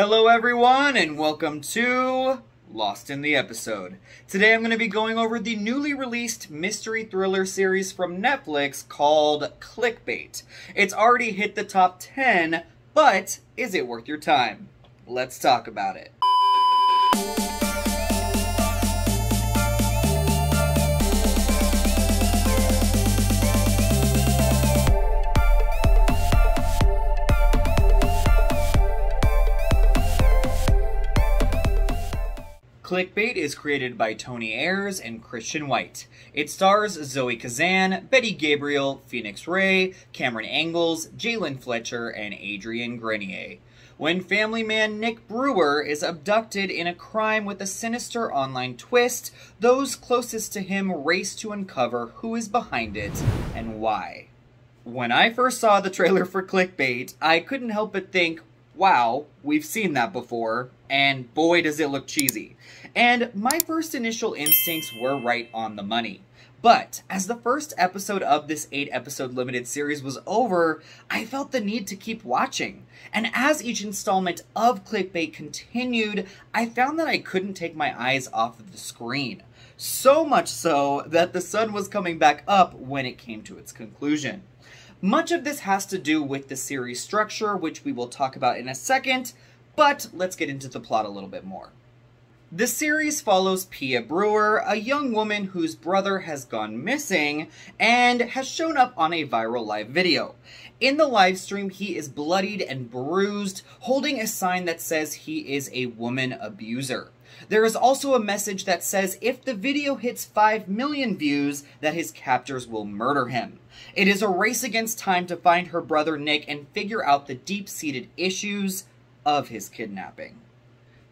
Hello, everyone, and welcome to Lost in the Episode. Today I'm going to be going over the newly released mystery thriller series from Netflix called Clickbait. It's already hit the top 10, but is it worth your time? Let's talk about it. Clickbait is created by Tony Ayres and Christian White. It stars Zoe Kazan, Betty Gabriel, Phoenix Raei, Camaron Engels, Jaylin Fletcher, and Adrian Grenier. When family man Nick Brewer is abducted in a crime with a sinister online twist, those closest to him race to uncover who is behind it and why. When I first saw the trailer for Clickbait, I couldn't help but think, wow, we've seen that before, and boy does it look cheesy. And my first initial instincts were right on the money. But as the first episode of this eight episode limited series was over, I felt the need to keep watching. And as each installment of Clickbait continued, I found that I couldn't take my eyes off of the screen. So much so that the sun was coming back up when it came to its conclusion. Much of this has to do with the series structure, which we will talk about in a second, but let's get into the plot a little bit more. The series follows Pia Brewer, a young woman whose brother has gone missing and has shown up on a viral live video. In the live stream, he is bloodied and bruised, holding a sign that says he is a woman abuser. There is also a message that says if the video hits 5 million views, that his captors will murder him. It is a race against time to find her brother Nick and figure out the deep-seated issues of his kidnapping.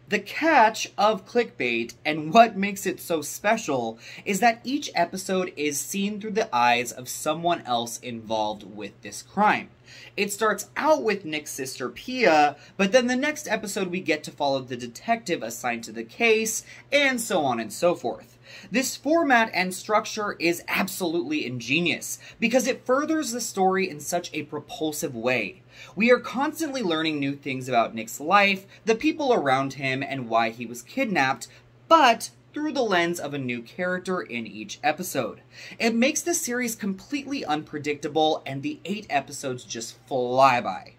The catch of clickbait and what makes it so special is that each episode is seen through the eyes of someone else involved with this crime. It starts out with Nick's sister Pia, but then the next episode we get to follow the detective assigned to the case, and so on and so forth. This format and structure is absolutely ingenious because it furthers the story in such a propulsive way. We are constantly learning new things about Nick's life, the people around him, and why he was kidnapped, but through the lens of a new character in each episode. It makes the series completely unpredictable, and the eight episodes just fly by.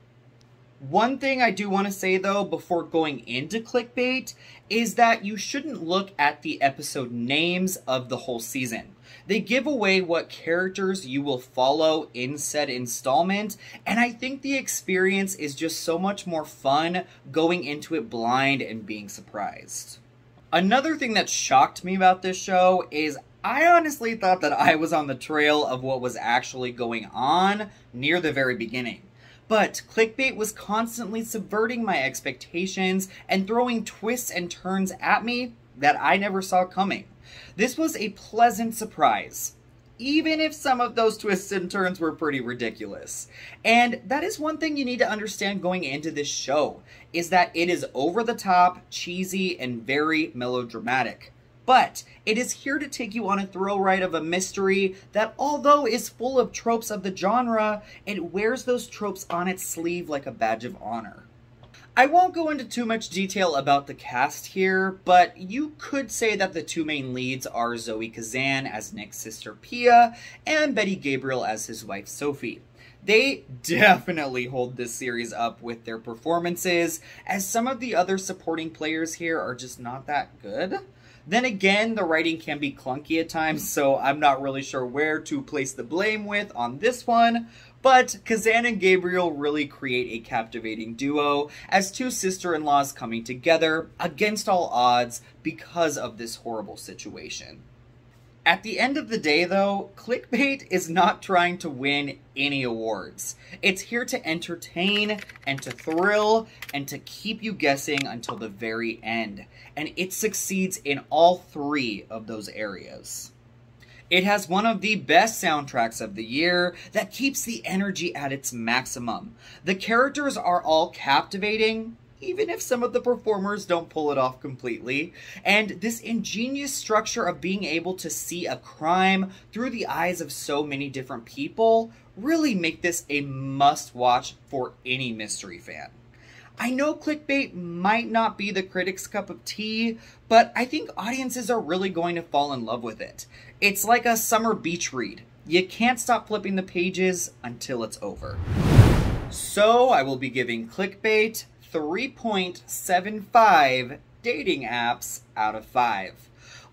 One thing I do want to say though before going into clickbait is that you shouldn't look at the episode names of the whole season. They give away what characters you will follow in said installment, and I think the experience is just so much more fun going into it blind and being surprised. Another thing that shocked me about this show is I honestly thought that I was on the trail of what was actually going on near the very beginning. But clickbait was constantly subverting my expectations and throwing twists and turns at me that I never saw coming. This was a pleasant surprise, even if some of those twists and turns were pretty ridiculous. And that is one thing you need to understand going into this show, is that it is over the top, cheesy, and very melodramatic but it is here to take you on a thrill ride of a mystery that, although is full of tropes of the genre, it wears those tropes on its sleeve like a badge of honor. I won't go into too much detail about the cast here, but you could say that the two main leads are Zoe Kazan as Nick's sister Pia and Betty Gabriel as his wife Sophie. They definitely hold this series up with their performances, as some of the other supporting players here are just not that good. Then again, the writing can be clunky at times, so I'm not really sure where to place the blame with on this one. But Kazan and Gabriel really create a captivating duo as two sister-in-laws coming together against all odds because of this horrible situation. At the end of the day, though, clickbait is not trying to win any awards. It's here to entertain and to thrill and to keep you guessing until the very end. And it succeeds in all three of those areas. It has one of the best soundtracks of the year that keeps the energy at its maximum. The characters are all captivating, even if some of the performers don't pull it off completely. And this ingenious structure of being able to see a crime through the eyes of so many different people really make this a must watch for any mystery fan. I know clickbait might not be the critics' cup of tea, but I think audiences are really going to fall in love with it. It's like a summer beach read. You can't stop flipping the pages until it's over. So I will be giving clickbait 3.75 dating apps out of 5.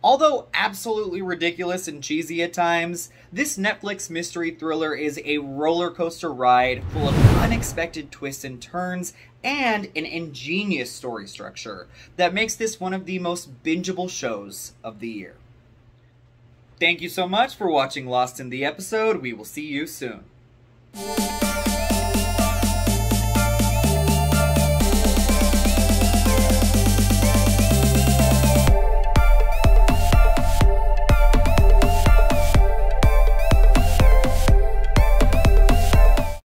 Although absolutely ridiculous and cheesy at times, this Netflix mystery thriller is a roller coaster ride full of unexpected twists and turns and an ingenious story structure that makes this one of the most bingeable shows of the year. Thank you so much for watching Lost in the episode. We will see you soon.